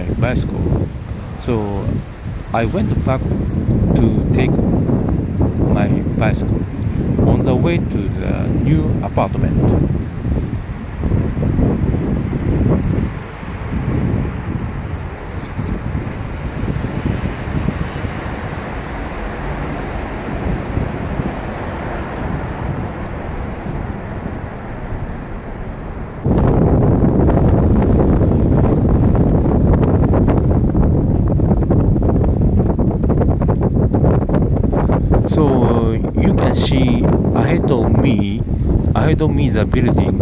my bicycle. So I went back to take my bicycle on the way to the new apartment. Ahead of me, ahead of me the building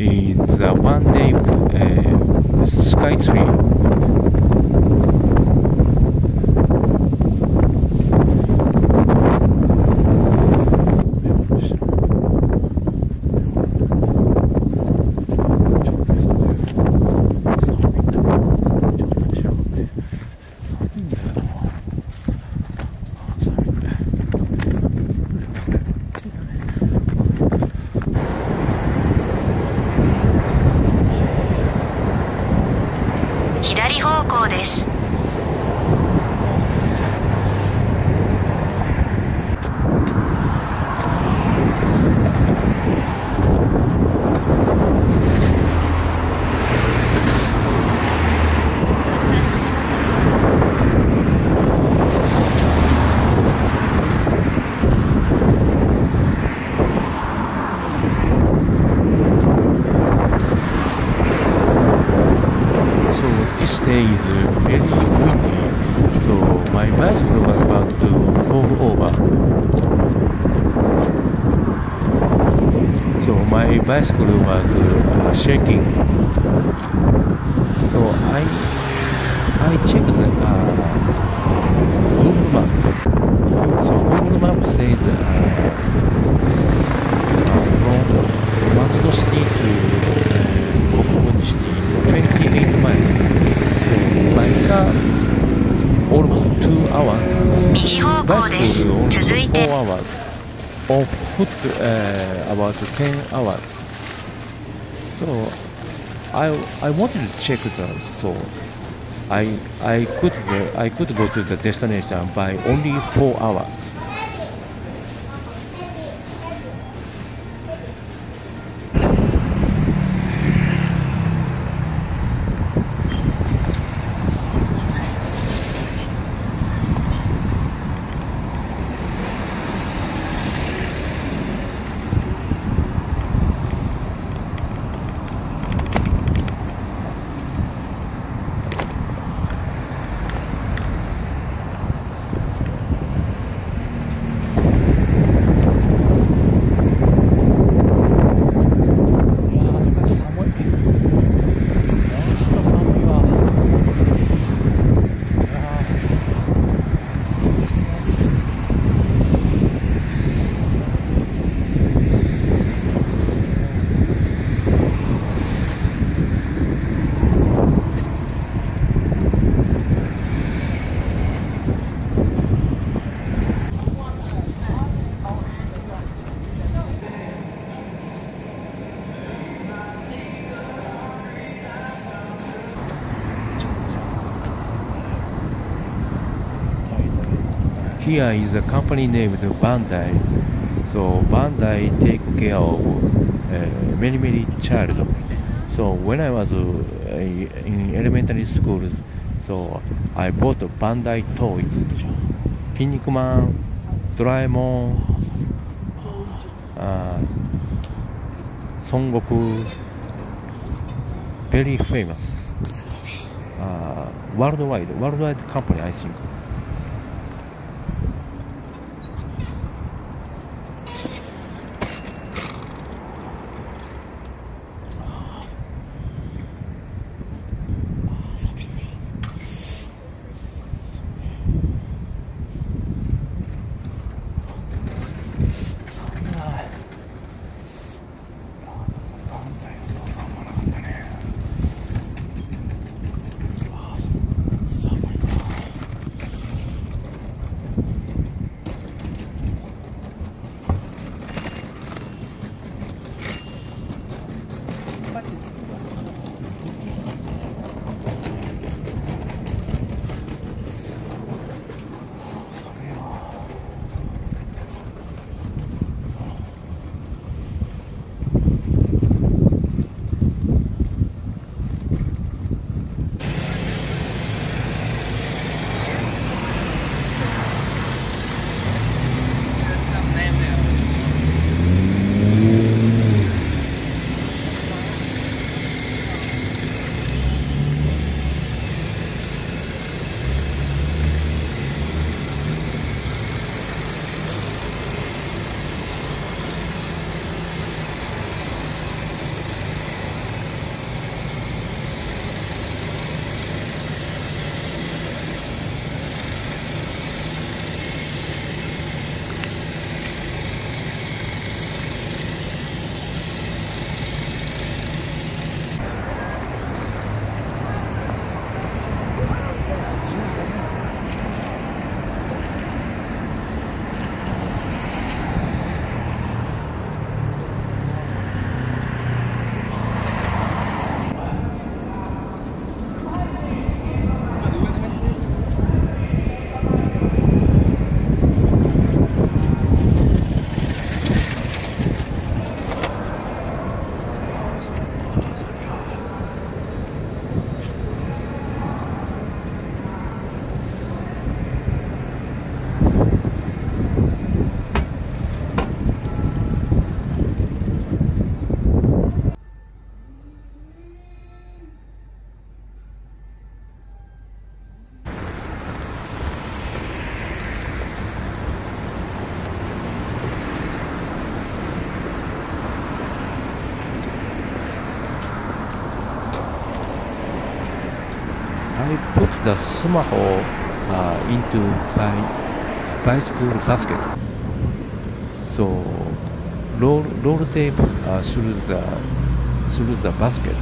is the one named uh, Sky Tree. Day is very windy. So my bicycle was about to fall over. So my bicycle was uh, shaking. So I I checked the uh, On foot, uh, about 10 hours. So I I wanted to check the so I I could the, I could go to the destination by only 4 hours. Here is a company named Bandai. So Bandai take care of uh, many many child. So when I was uh, in elementary schools, so I bought Bandai toys. 筋肉マン、ドラえもん、あー孫悟空、very famous. Uh, worldwide, worldwide company, I think. The smaho uh, into by bicycle basket. So roll roll tape uh, through the through the basket